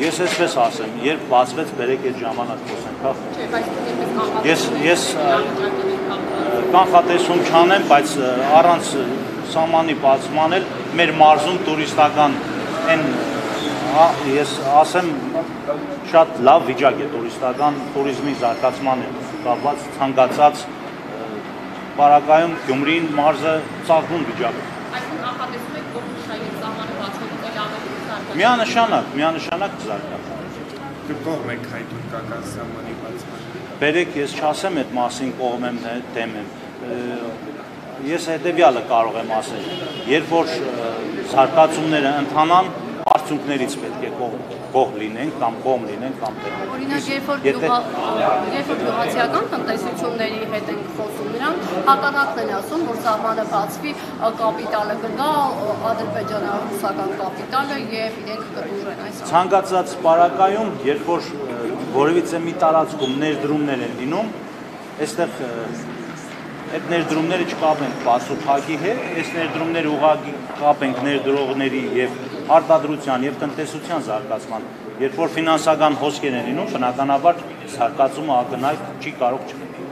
Ես այսպես ասեմ, երբ բացվեց բերեք այդ ժամանակ խոսենք, հա։ Ես ես կանխատեսում չանեմ, բայց առանց սամանի բացման էլ մեր մարզում տուրիստական այն հա, ես ասեմ շատ լավ վիճակ է տուրիստական туриզմի զարգացման կապված ցանկացած բարակայում Գյումրին մարզը ծաղկուն վիճակ է։ Այսինքն կանխատեսում եք Միանշանակ, միանշանակ կզարգանա։ Դուք կողմ եք հայ-թուրքական սահմանի բացման։ Բերեք ես չասեմ այդ մասին կողմ եմ դեմ եմ։ Ես հետեւյալը կարող եմ ասել։ Երբ որ զարգացումները ընթանան, արդյունքներից պետք է կողմ, լինենք կամ կողմ լինենք կամ դեմ։ Օրինակ, երբ որ երբ որ գյուղացիական տնտեսությունների հետ ենք խոսում նրանք, հակառակն են ասում, որ սահմանը բացվի, կապիտալը կգա, ադրբեջանա-ռուսական կապիտալը եւ իրենք կդուրեն այս Ցանկացած բարակայում, երբ որ որևիցե մի տարածքում ներդրումներ են լինում, այստեղ այդ ներդրումները չկապենք բացուփակի հետ, այս ներդրումները ուղղակի կապենք ներդրողների եւ արտադրության եւ տնտեսության զարգացման։ Երբ որ ֆինանսական հոսքեր են լինում, բնականաբար զարգացումը ակնհայտ չի կարող չլինել։